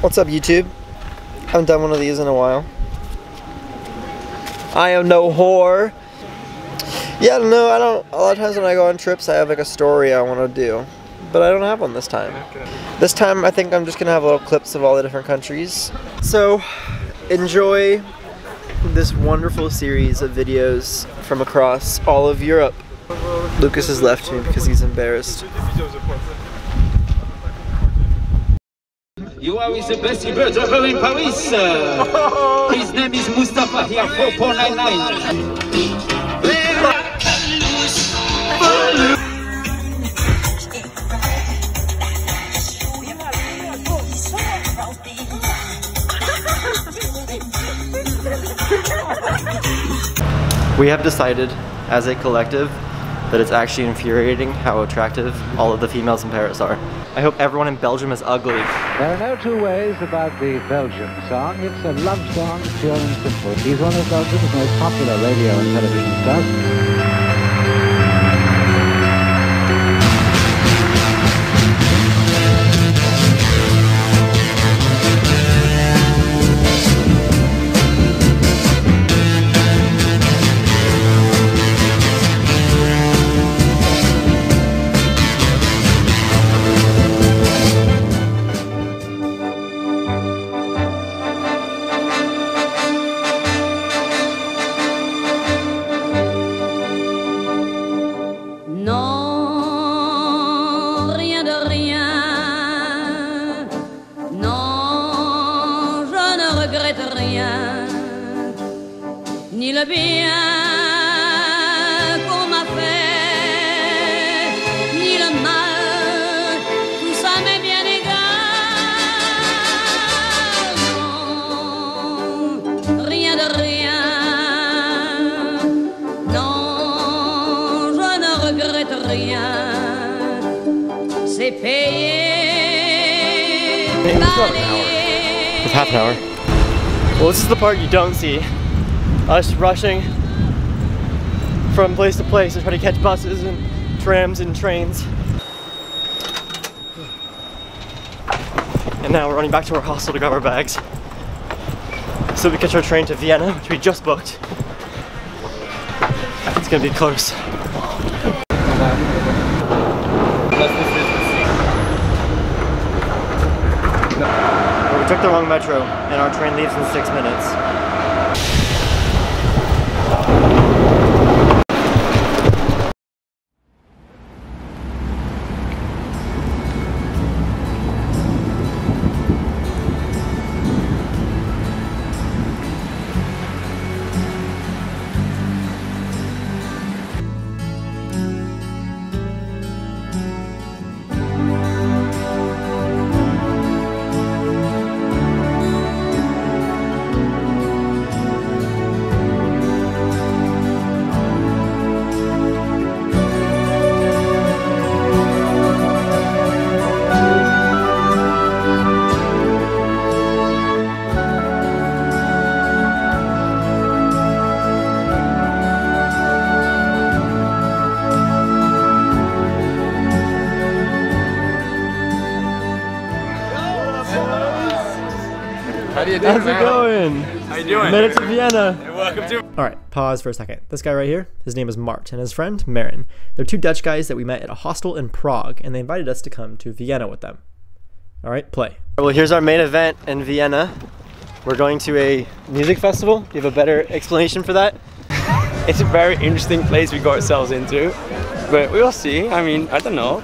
What's up YouTube? I haven't done one of these in a while. I am no whore. Yeah, know, I don't, a lot of times when I go on trips I have like a story I want to do. But I don't have one this time. This time I think I'm just gonna have little clips of all the different countries. So, enjoy this wonderful series of videos from across all of Europe. Lucas has left me because he's embarrassed. You are with the best bird ever in Paris. His name is Mustafa here, 4499. We have decided, as a collective, that it's actually infuriating how attractive all of the females in Paris are. I hope everyone in Belgium is ugly. There are no two ways about the Belgium song. It's a love song, pure and simple. He's one of Belgium's most popular radio and television stars. Half an hour. Well, this is the part you don't see. Us rushing from place to place to try to catch buses and trams and trains. And now we're running back to our hostel to grab our bags. So we catch our train to Vienna, which we just booked. It's gonna be close. We took the wrong metro, and our train leaves in six minutes. How do you doing, How's it going? How you doing? Made it to Vienna. Welcome to. All right, pause for a second. This guy right here, his name is Mart, and his friend Marin. They're two Dutch guys that we met at a hostel in Prague, and they invited us to come to Vienna with them. All right, play. Well, here's our main event in Vienna. We're going to a music festival. Do you have a better explanation for that? It's a very interesting place we got ourselves into, but we'll see. I mean, I don't know.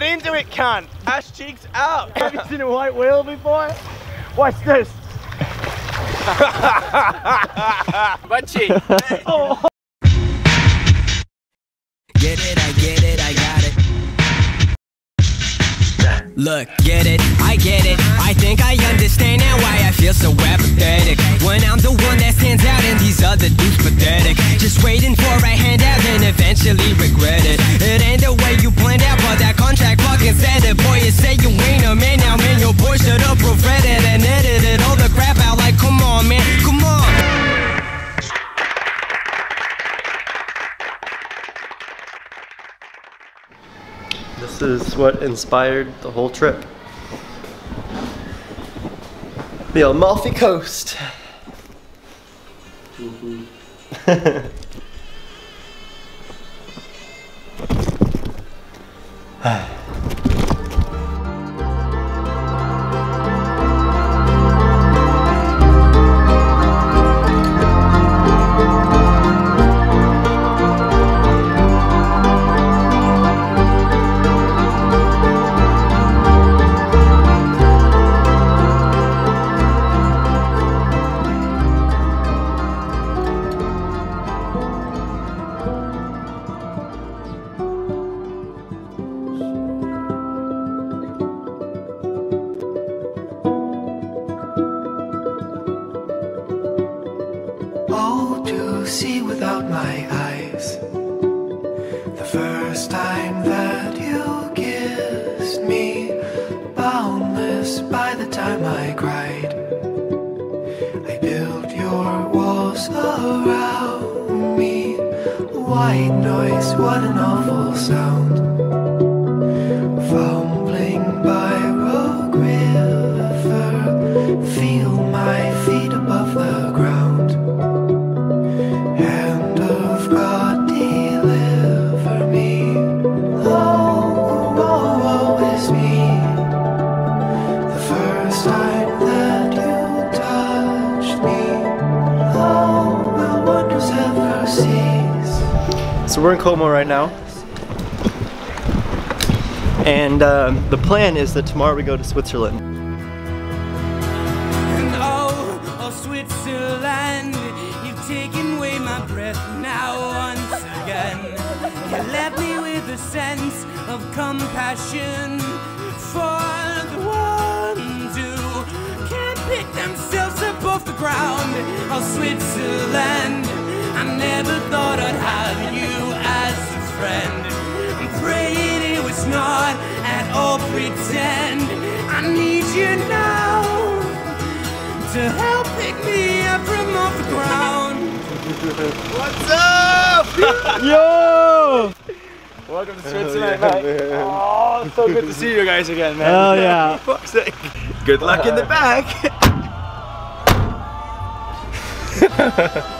Get into it, cunt. Ash cheeks out. Have you seen a white whale before? Watch this. Butt cheek. Get it, I get it, Look, get it, I get it. I think I understand now why I feel so apathetic. When I'm the one that stands out and these other dudes pathetic. Just waiting for a handout and eventually regret it. It ain't the way you planned out, but that contract fucking what inspired the whole trip. The Amalfi Coast. Oh, around me. White noise, what an awful sound. We're in Como right now. And um, the plan is that tomorrow we go to Switzerland. And oh, oh, Switzerland, you've taken away my breath now once again. You left me with a sense of compassion for the ones who can't pick themselves up off the ground. Oh, Switzerland, I never thought I'd have you as a friend. I'm praying it was not at all pretend. I need you now to help pick me up from off the ground. What's up? Yo! Welcome to Switzerland, man. Oh, so good to see you guys again, man. Hell yeah. Fuck's sake. Good luck in the back.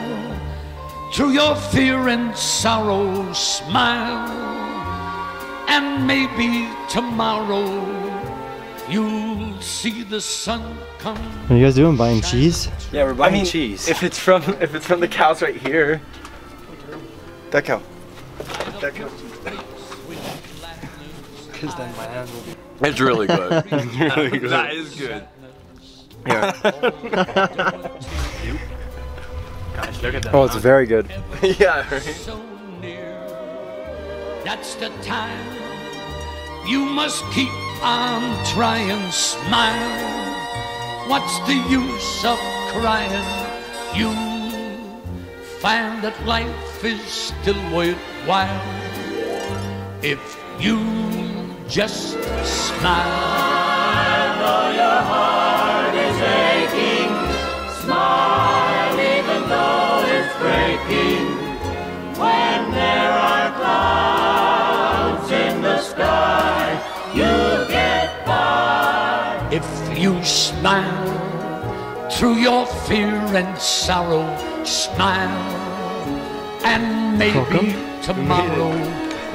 Through your fear and sorrow, smile, and maybe tomorrow you'll see the sun come. What are you guys doing? Buying cheese? Yeah, we're buying cheese. If it's from if it's from the cows right here. That cow. That cow. Because then my hand will be. It's really good. really good. That is good. Yeah. Guys, look at that. Oh, it's very good. yeah, right? so near. That's the time you must keep on trying. Smile. What's the use of crying? You find that life is still worthwhile if you just smile. You smile through your fear and sorrow, smile, and maybe tomorrow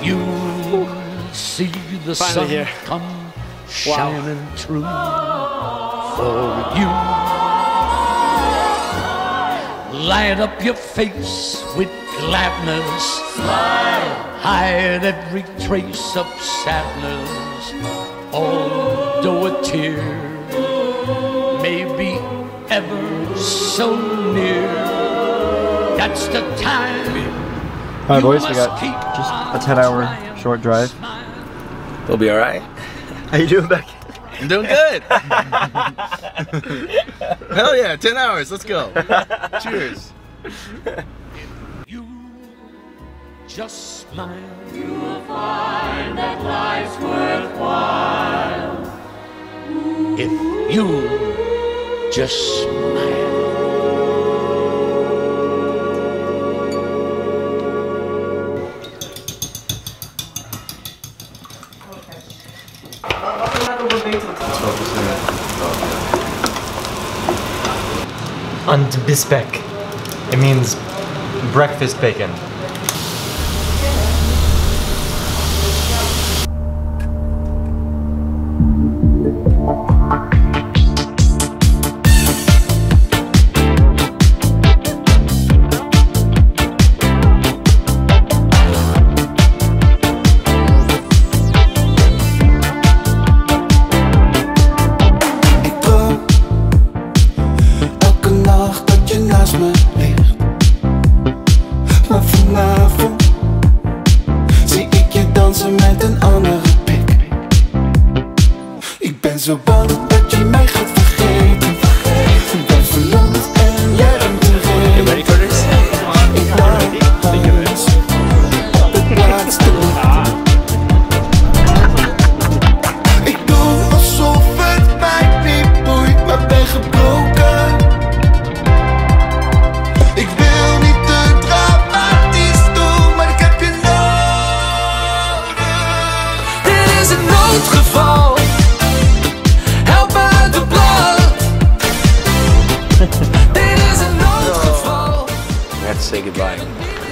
you'll see the Finally sun here. come shining through. for you. Light up your face with gladness. Smile. Hide every trace of sadness. Although a tear ever so near, that's the time. Alright, you boys, we got just a 10 hour short drive. We'll be alright. How you doing, Beck? I'm doing good. Hell yeah, 10 hours. Let's go. Cheers. You just smile. If you just smile. Und Bisbeck. It means breakfast bacon.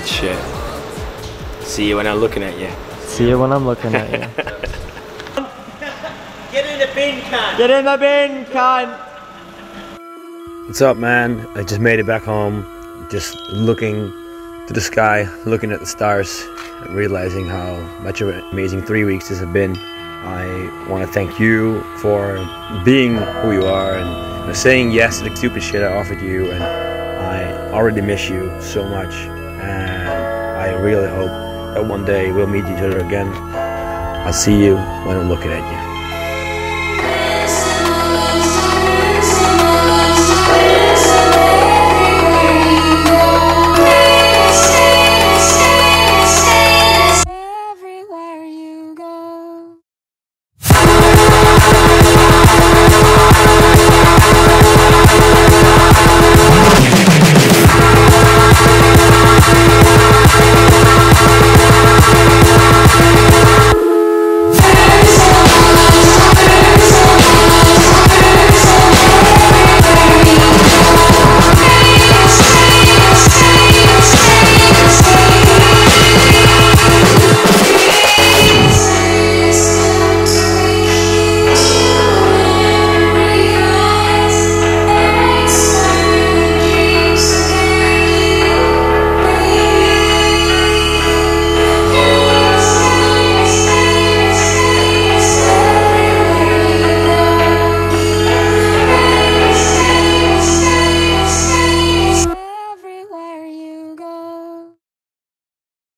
Shit. See you when I'm looking at you. See you when I'm looking at you. Get in the bin can. Get in the bin, cunt! What's up, man? I just made it back home. Just looking to the sky, looking at the stars, and realizing how much of an amazing three weeks this has been. I want to thank you for being who you are and saying yes to the stupid shit I offered you. And I already miss you so much. And I really hope that one day we'll meet each other again. I'll see you when I'm looking at you.